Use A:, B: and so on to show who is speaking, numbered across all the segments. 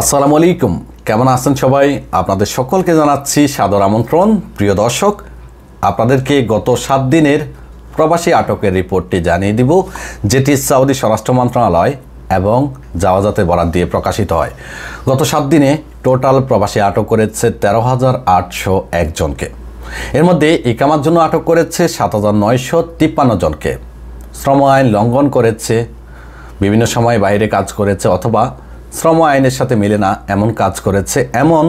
A: আসসালামু আলাইকুম। কেমন আছেন সবাই? আপনাদের সকলকে জানাচ্ছি সাদর আমন্ত্রণ। প্রিয় দর্শক, আপনাদেরকে গত সাত দিনের প্রবাসী আটকের রিপোর্টটি জানিয়ে দিব, যেটি সৌদি স্বরাষ্ট্র মন্ত্রণালয় এবং জাওয়াজাতের বরাদ দিয়ে প্রকাশিত হয়। গত সাত দিনে টোটাল প্রবাসী আটক করেছে তেরো হাজার আটশো একজনকে এর মধ্যে ইকামার জন্য আটক করেছে সাত হাজার নয়শো তিপ্পান্ন জনকে। শ্রম আইন লঙ্ঘন করেছে, বিভিন্ন সময় বাইরে কাজ করেছে অথবা শ্রম আইনের সাথে মিলে না এমন কাজ করেছে, এমন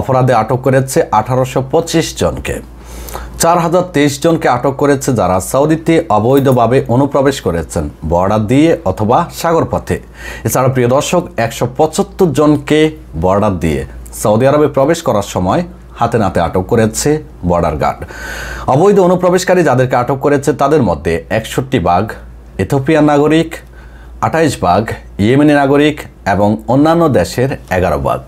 A: অপরাধে আটক করেছে আঠারোশো পঁচিশ জনকে। চার হাজার তেইশ জনকে আটক করেছে যারা সৌদিতে অবৈধভাবে অনুপ্রবেশ করেছেন, বর্ডার দিয়ে অথবা সাগর পথে এছাড়া প্রিয় দর্শক, একশো পঁচাত্তর জনকে বর্ডার দিয়ে সৌদি আরবে প্রবেশ করার সময় হাতে নাতে আটক করেছে বর্ডার গার্ড। অবৈধ অনুপ্রবেশকারী যাদেরকে আটক করেছে তাদের মধ্যে একষট্টি বাঘ ইথোপিয়ান নাগরিক, আঠাইশ বাঘ ইয়েমেনি নাগরিক এবং অন্যান্য দেশের এগারো বাঘ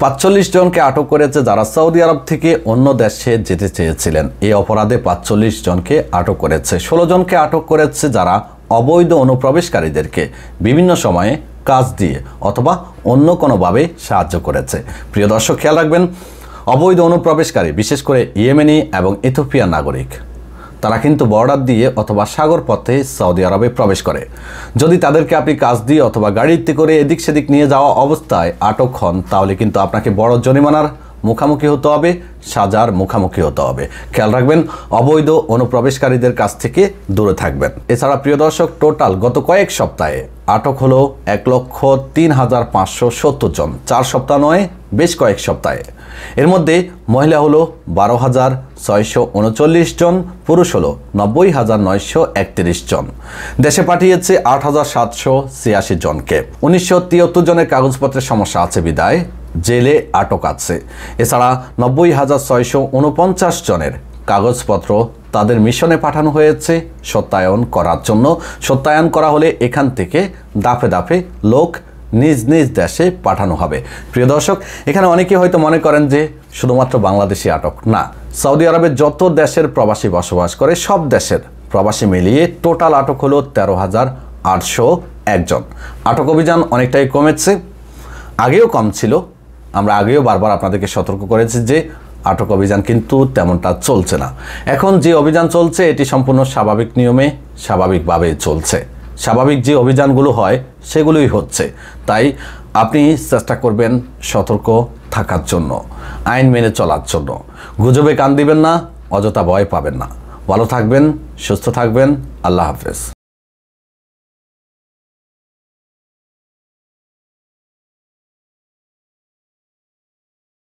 A: পাঁচচল্লিশ জনকে আটক করেছে যারা সৌদি আরব থেকে অন্য দেশে যেতে চেয়েছিলেন। এই অপরাধে পাঁচচল্লিশ জনকে আটক করেছে। ষোলো জনকে আটক করেছে যারা অবৈধ অনুপ্রবেশকারীদেরকে বিভিন্ন সময়ে কাজ দিয়ে অথবা অন্য কোনোভাবে সাহায্য করেছে। প্রিয় দর্শক, খেয়াল রাখবেন, অবৈধ অনুপ্রবেশকারী, বিশেষ করে ইয়েমেনি এবং ইথোপিয়ান নাগরিক। তারা কিন্তু বর্ডার দিয়ে অথবা সাগর পথে সৌদি আরবে প্রবেশ করে। যদি তাদেরকে আপনি কাজ দিয়ে অথবা গাড়িতে করে এদিক সেদিক নিয়ে যাওয়া অবস্থায় আটক হন, তাহলে কিন্তু আপনাকে বড় জরিমানার মুখামুখি হতে হবে, সাজার মুখামুখি হতে হবে। খেয়াল রাখবেন, অবৈধ অনুপ্রবেশকারীদের কাছ থেকে দূরে থাকবেন। এছাড়া প্রিয় দর্শক, টোটাল গত কয়েক সপ্তাহে আটক হলো এক লক্ষ তিন হাজার পাঁচশো সত্তর জন। চার সপ্তাহ নয় বেশ কয়েক সপ্তাহে। এর মধ্যে মহিলা হলো বারো হাজার ছয়শো উনচল্লিশ জন, পুরুষ হলো নব্বই হাজার নয়শো একত্রিশ জন। দেশে পাঠিয়েছে আট হাজার সাতশো ছিয়াশি জনকে। উনিশশো তিয়াত্তর জনের কাগজপত্রের সমস্যা আছে বিদায়, জেলে আটক আছে। এছাড়া নব্বই হাজার ছয়শো উনপঞ্চাশ জনের কাগজপত্র তাদের মিশনে পাঠানো হয়েছে, সত্যায়ন করার জন্য। সত্যায়ন করা হলে এখান থেকে দাফে দাফে লোক নিজ নিজ দেশে পাঠানো হবে। প্রিয় দর্শক, এখানে অনেকে হয়তো মনে করেন যে শুধুমাত্র বাংলাদেশি আটক। না, সৌদি আরবের যত দেশের প্রবাসী বসবাস করে, সব দেশের প্রবাসী মিলিয়ে টোটাল আটক হলো তেরো হাজার আটশো একজন। আটক অভিযান অনেকটাই কমেছে। আগেও কম ছিল। আমরা আগেও বারবার আপনাদেরকে সতর্ক করেছি যে আটক অভিযান কিন্তু তেমনটা চলছে না। এখন যে অভিযান চলছে, এটি সম্পূর্ণ স্বাভাবিক নিয়মে স্বাভাবিকভাবে চলছে। স্বাভাবিক যে অভিযানগুলো হয়, সেগুলোই হচ্ছে। তাই আপনি চেষ্টা করবেন সতর্ক থাকার জন্য, আইন মেনে চলার জন্য। গুজবে কান দিবেন না, অযথা ভয় পাবেন না। ভালো থাকবেন, সুস্থ থাকবেন। আল্লাহ হাফেজ।